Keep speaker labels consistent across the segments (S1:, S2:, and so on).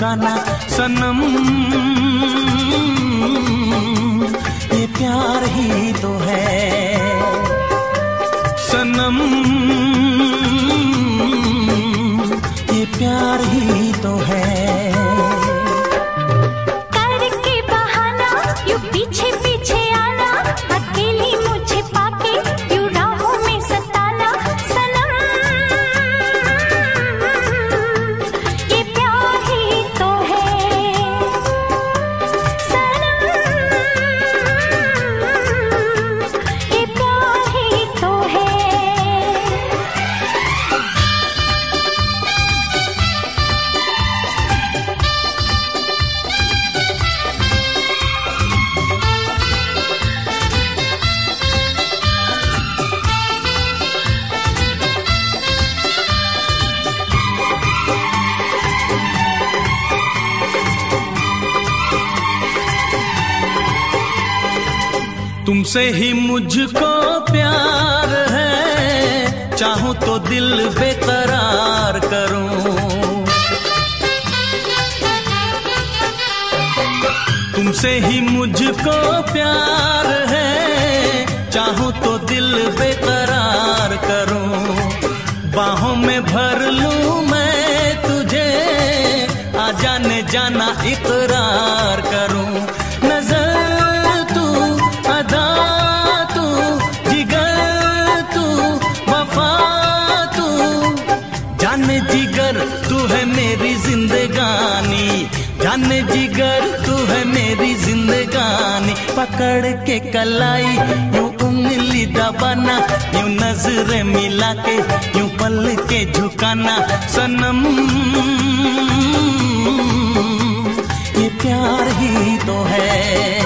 S1: जाना सनम से ही मुझको प्यार है। चाहूँ तो दिल बेकरार करूँ। तुमसे ही मुझको प्यार है। चाहूँ तो दिल बेकरार करूँ। बाहों में भर लूँ मैं तुझे। आ जाने जाना इतर पकड़ के कलाई, यूँ उंगली दबाना यूँ नज़र मिला के, यूँ पल के झुकाना, सनम। ये प्यार ही तो है।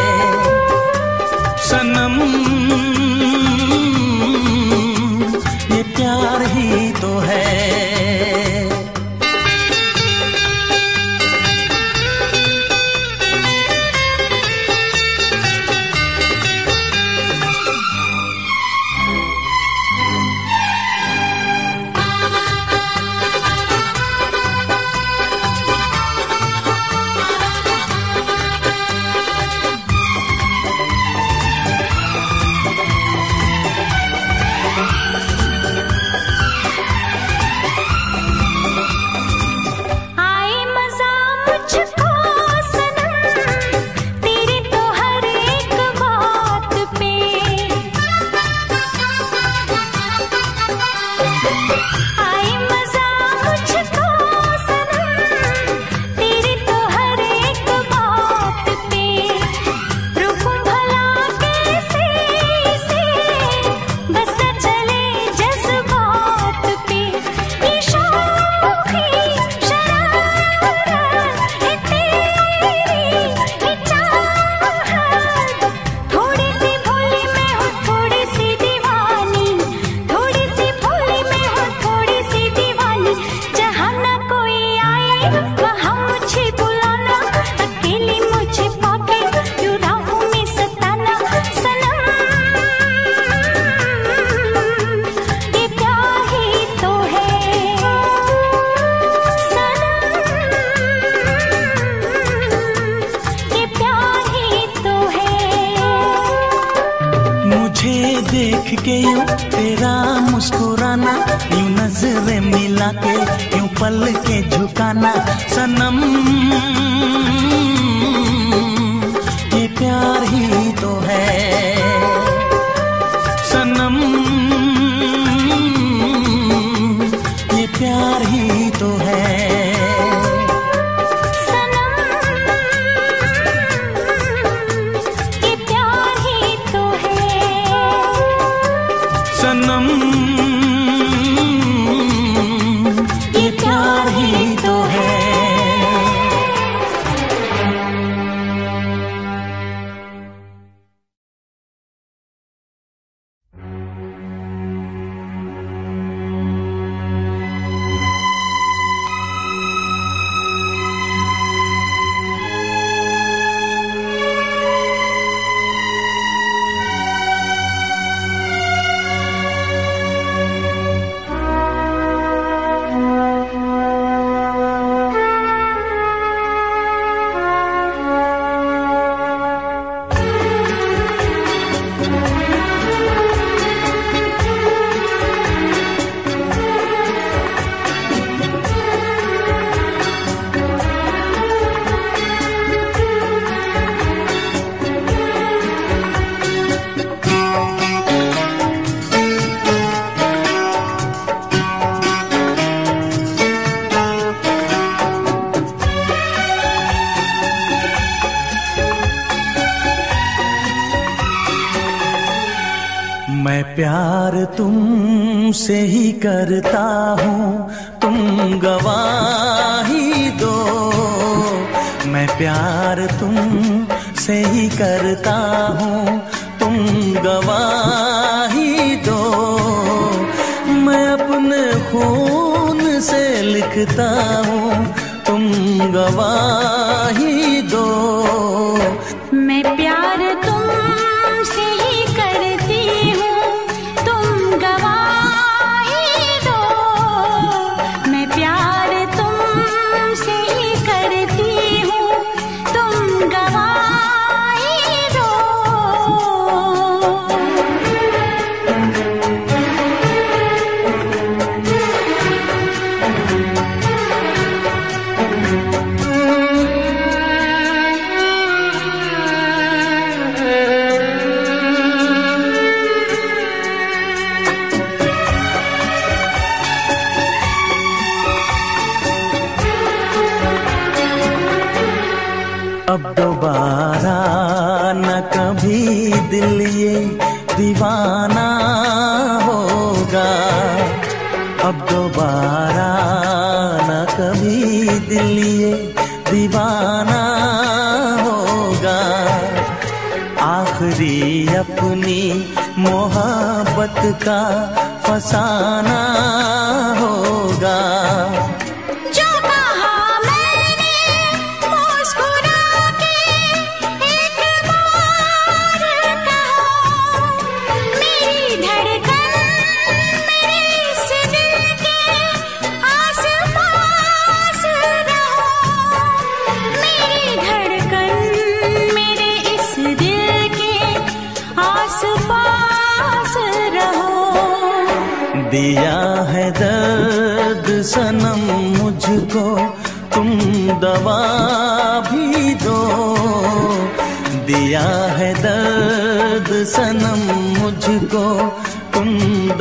S1: রাতে तुमसे ही करता हूँ। तुम गवाही दो। मैं प्यार तुम से ही करता हूँ। तुम गवाही दो। मैं अपने खून से लिखता हूँ। तुम गवाही दिल ये दीवाना होगा। अब दोबारा न कभी दिल ये दीवाना होगा। आखिरी अपनी मोहब्बत का फसाना होगा।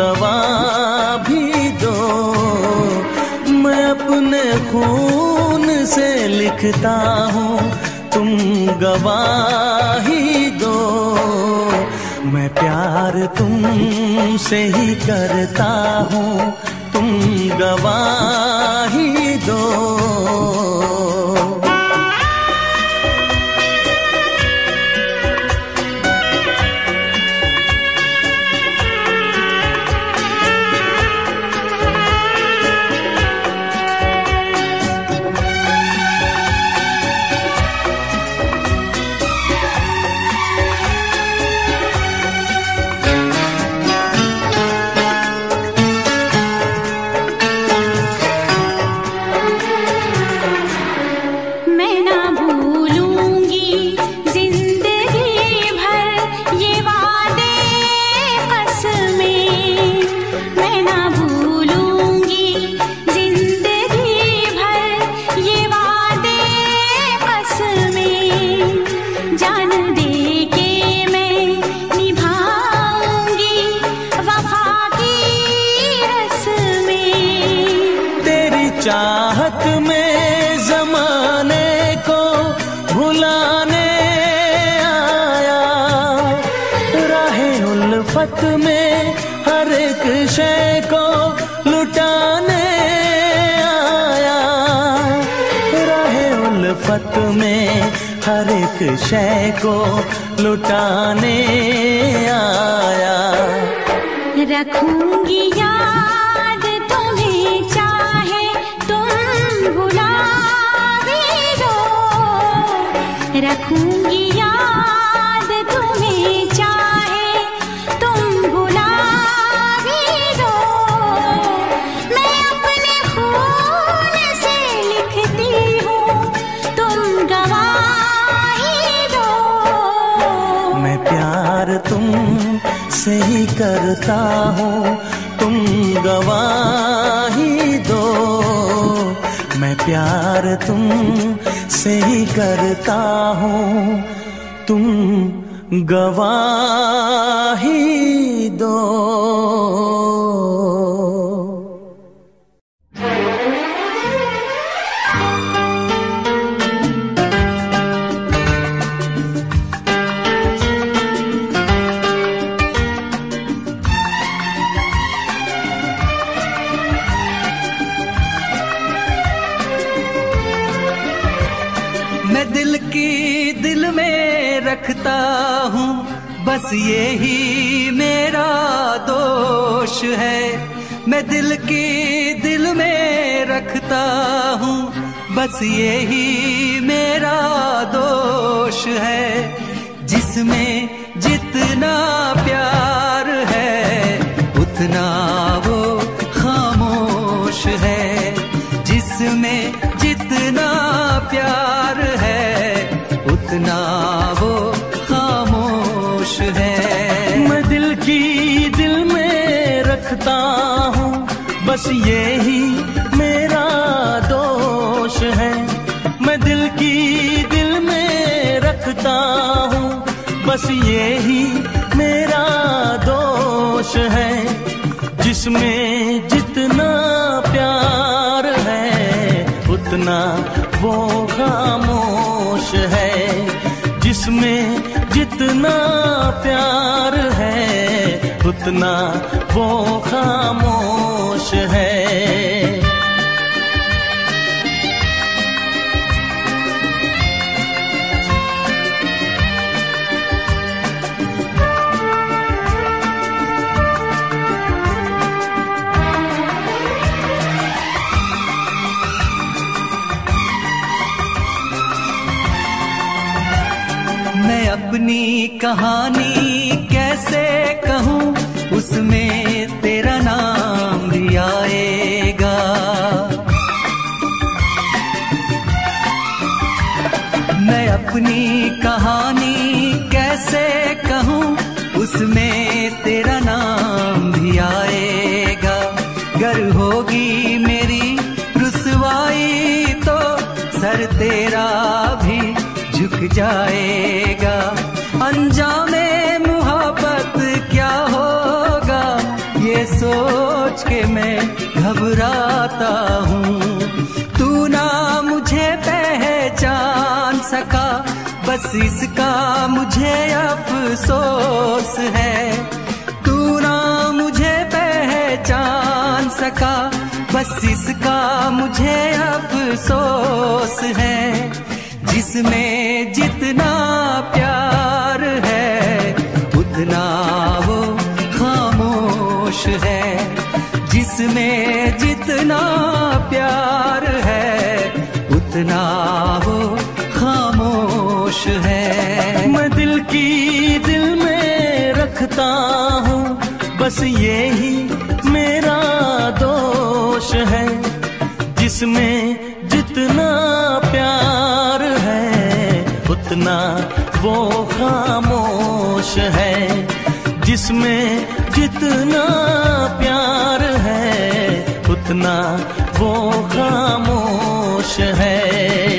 S1: दवा भी दो। मैं अपने खून से लिखता हूँ, तुम गवाही दो। मैं प्यार तुम से ही करता हूँ, तुम गवाही दो। हर एक शय को लुटाने आया।
S2: रखूँगी याद
S1: करता हूँ, तुम गवाही दो। मैं प्यार तुम से ही करता हूँ, तुम गवाही दो।
S3: बस ये ही मेरा दोष है। मैं दिल की दिल में रखता हूँ। बस ये ही मेरा दोष है। जिसमें जितना
S1: बस ये ही मेरा दोष है। मैं दिल की दिल में रखता हूँ। बस ये ही मेरा दोष है। जिसमें जितना प्यार है, उतना वो खामोश है। जिसमें जितना प्यार है, उतना वो खामोश है।
S3: मैं अपनी कहानी जाएगा। अंजामे मुहब्बत क्या होगा? ये सोच के मैं घबराता हूँ। तू ना मुझे पहचान सका, बस इसका मुझे अफसोस है। तू ना मुझे पहचान सका, बस इसका मुझे अफसोस है। जिसमें जितना प्यार है, उतना वो खामोश है। जिसमें जितना प्यार है, उतना वो खामोश है।
S1: मैं दिल की दिल में रखता हूँ, बस ये ही मेरा दोष है। जिसमें जितना वो खामोश है जिसमें जितना प्यार है उतना वो खामोश है।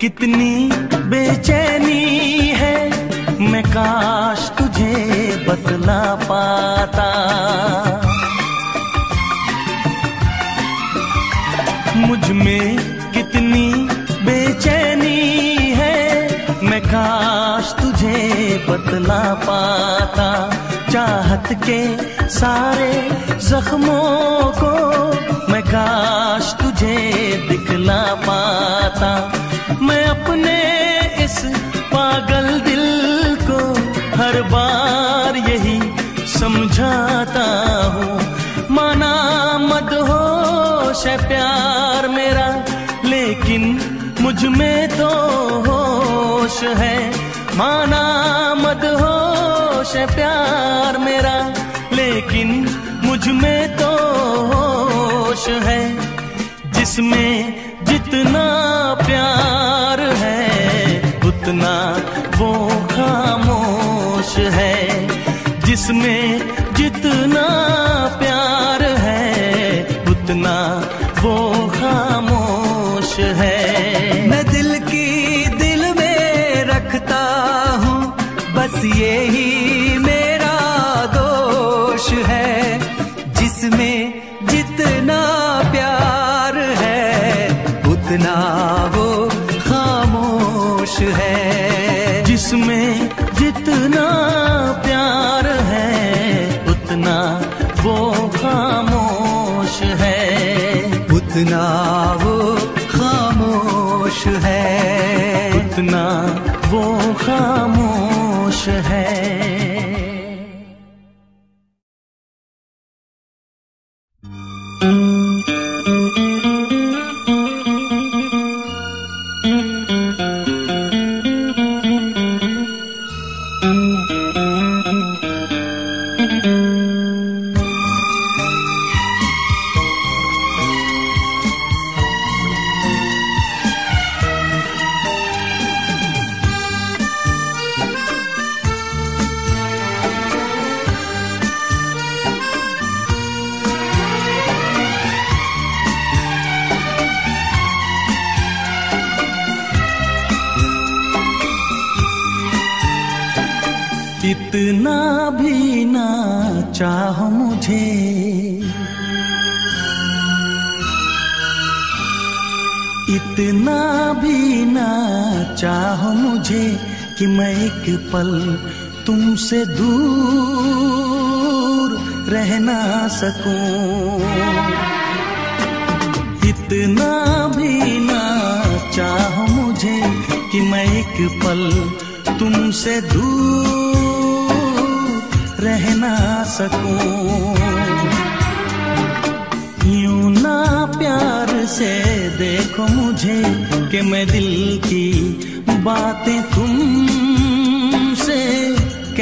S1: कितनी बेचैनी है। मैं काश तुझे बतला पाता। मुझमें कितनी बेचैनी है। मैं काश तुझे बतला पाता। चाहत के सारे जख्मों को मैं काश तुझे दिखला पाता। है प्यार मेरा, लेकिन मुझमें तो होश है। माना मत होश है प्यार मेरा, लेकिन मुझमें तो होश है। जिसमें जितना प्यार Música तुमसे दूर रह ना सकूँ। इतना भी ना चाह मुझे कि मैं एक पल तुमसे दूर रह ना सकूँ। यूँ ना प्यार से देखो मुझे कि मैं दिल की बातें तुम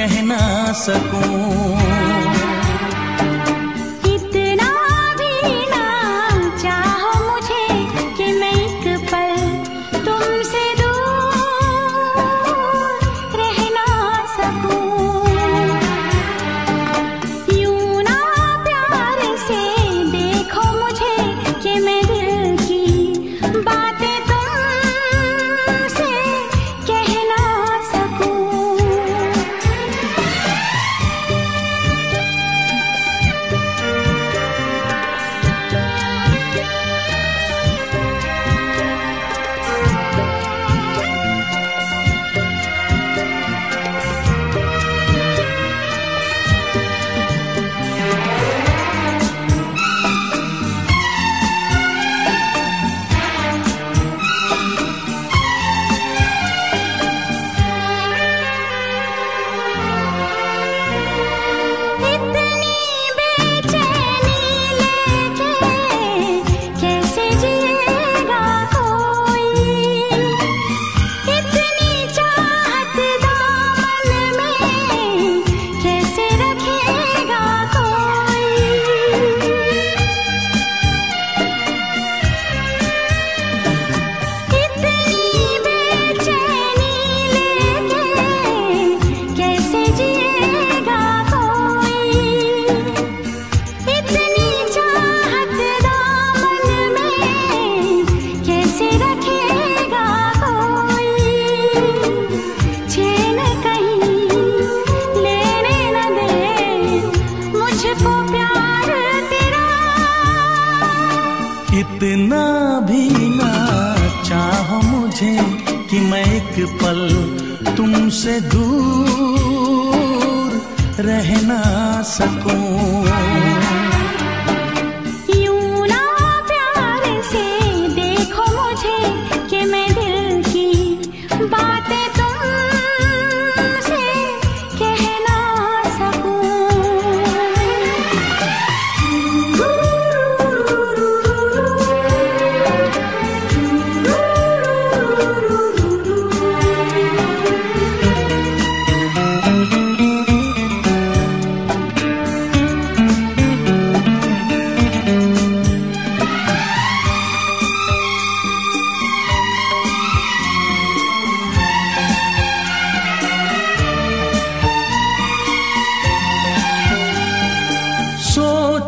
S1: कहना सकूँ।
S2: दूर रहना सकूँ।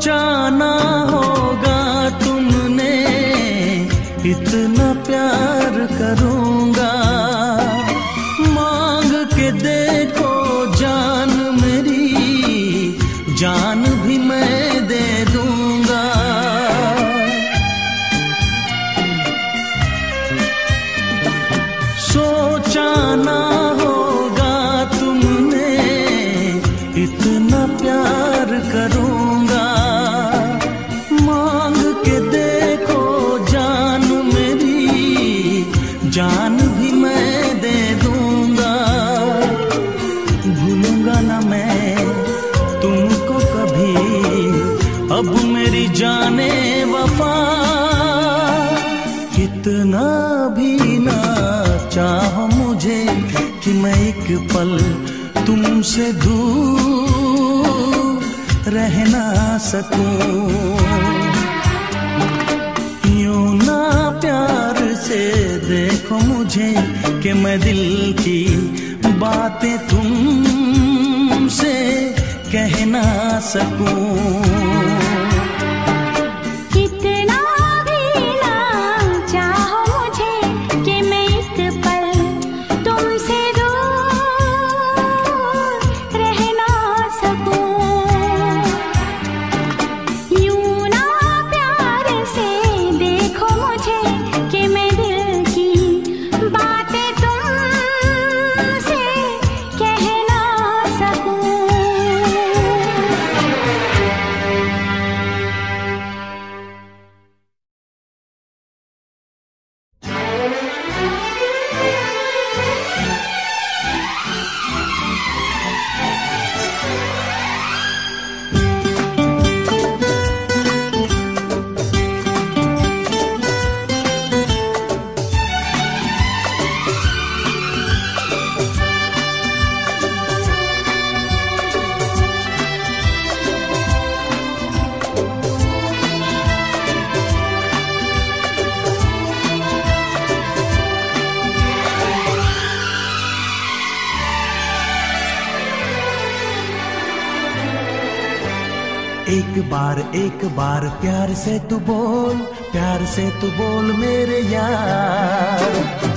S1: जाना होगा तुमने इतना प्यार करो। पल तुमसे दूर रहना सकूँ। यूँ ना प्यार से देखो मुझे कि मैं दिल की बातें तुमसे कहना सकूँ।
S2: और एक
S1: बार प्यार से तू बोल प्यार से तू बोल मेरे यार।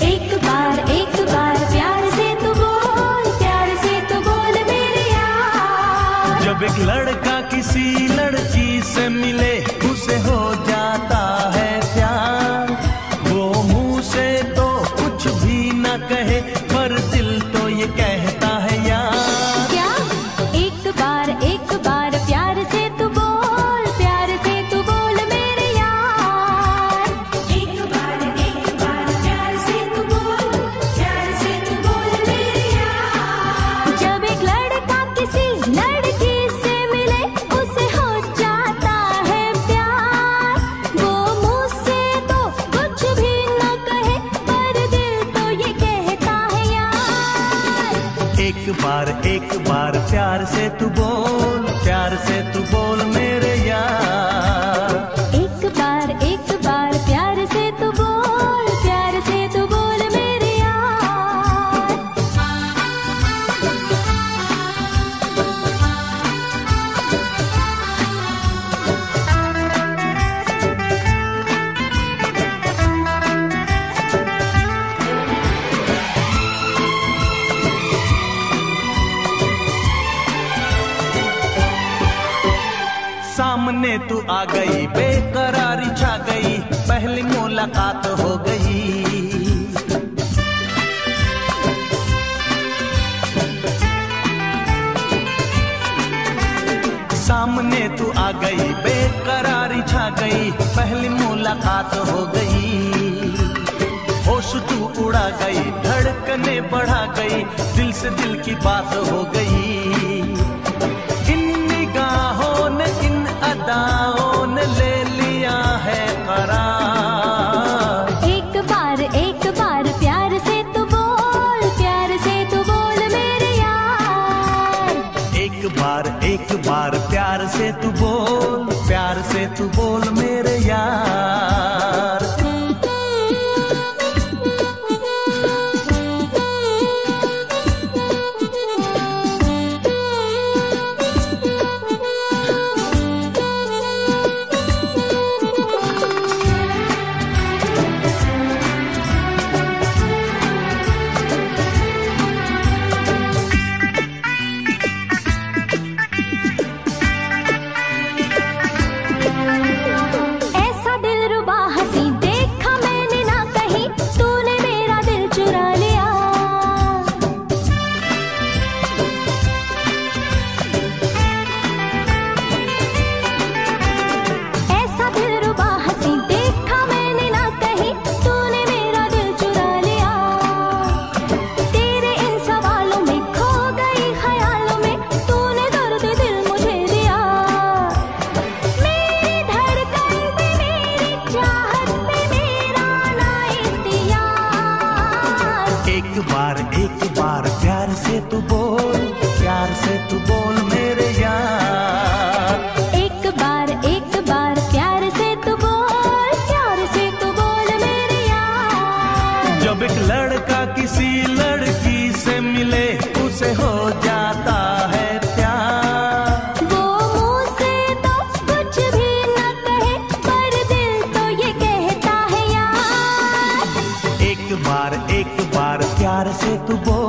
S2: एक बार एक बार प्यार से तू बोल प्यार से तू बोल मेरे यार।
S1: जब एक लड़का किसी लड़की से मिले उसे हो
S2: जाए
S1: सामने तू आ गई, बेकरारी छा गई, पहली मुलाकात हो गई। होश तू उड़ा गई, धड़कने बढ़ा गई, दिल से दिल की बात हो गई। to
S2: bowl बार एक बार प्यार से तू बोल।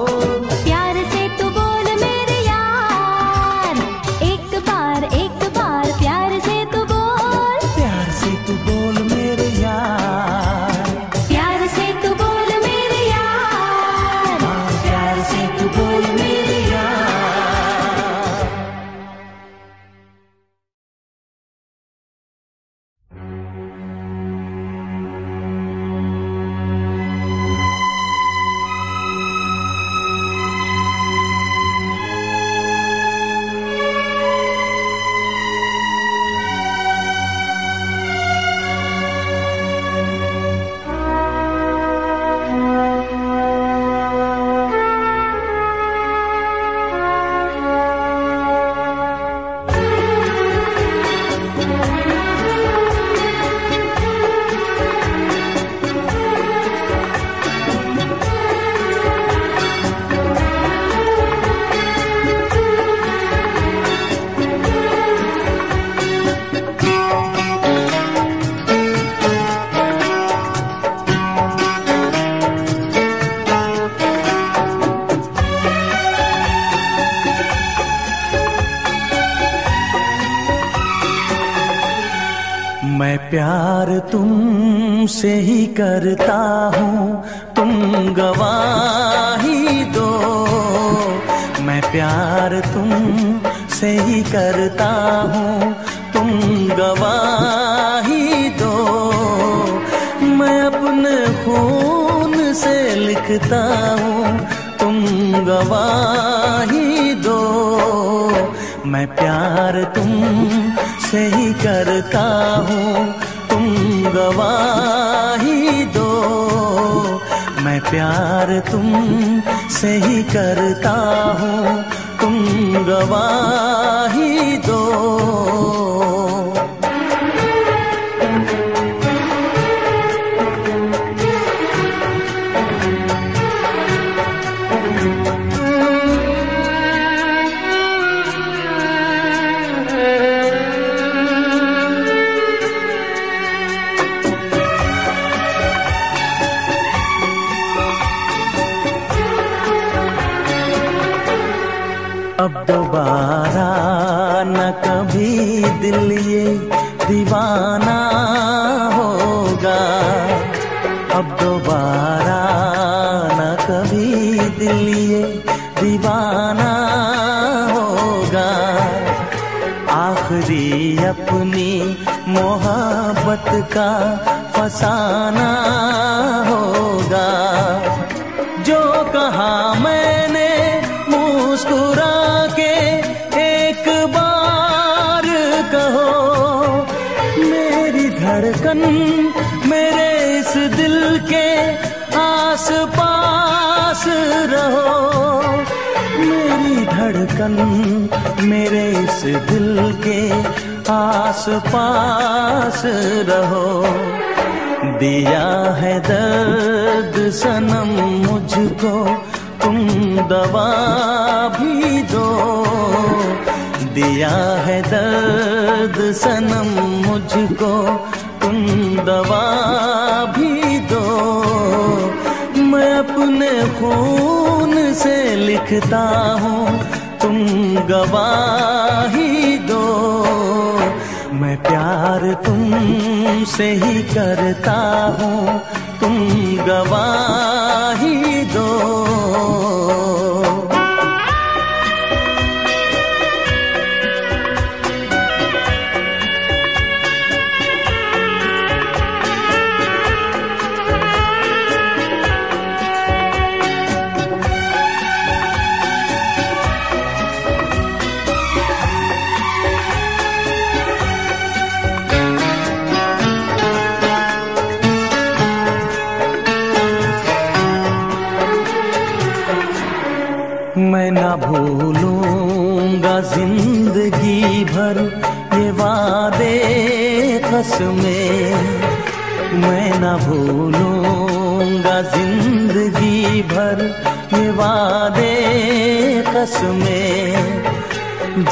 S1: तुमसे ही करता हूँ। तुम गवाही दो। मैं प्यार तुमसे ही करता हूँ। तुम गवाही दो। मैं अपने खून से लिखता हूँ। तुम गवाही दो। मैं प्यार तुम से ही करता हूँ। तुम गवाही दो। मैं प्यार तुम से ही करता हूँ तुम गवाही का फसाना होगा। जो कहा मैंने मुस्कुरा के एक बार कहो, मेरी धड़कन मेरे इस दिल के आस पास रहो। धड़कन मेरे इस दिल के आस पास रहो। दिया है दर्द सनम मुझको, तुम दवा भी दो। दिया है दर्द सनम मुझको, तुम दवा भी दो। मैं अपने खून से लिखता हूँ, तुम गवाही दो। मैं प्यार तुम से ही करता हूँ, तुम गवाही दो।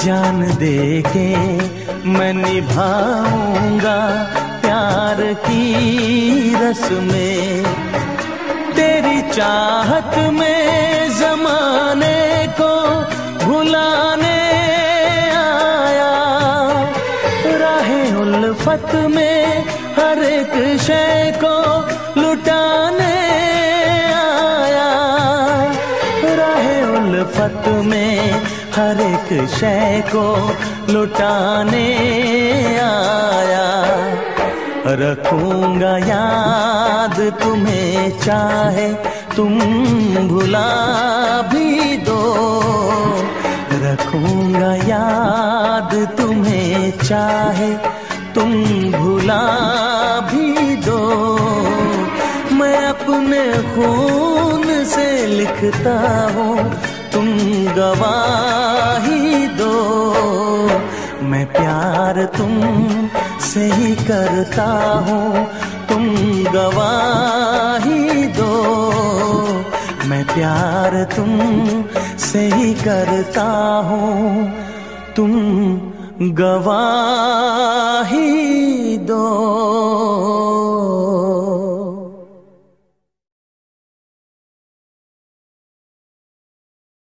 S1: जान दे के मैं निभाऊँगा प्यार की रस में तेरी चाहत में जमाने को भुलाने आया। राहे उल्फत में हर एक शय को लुटाने आया। राहे उल्फत में हर एक शय को लुटाने आया। रखूँगा याद तुम्हें चाहे तुम भुला भी दो। रखूँगा याद तुम्हें चाहे तुम भुला भी दो। मैं अपने खून से लिखता हूँ गवाही दो। मैं प्यार तुम से ही करता हूँ, तुम गवाही दो। मैं प्यार तुम से ही करता हूँ, तुम गवाही दो।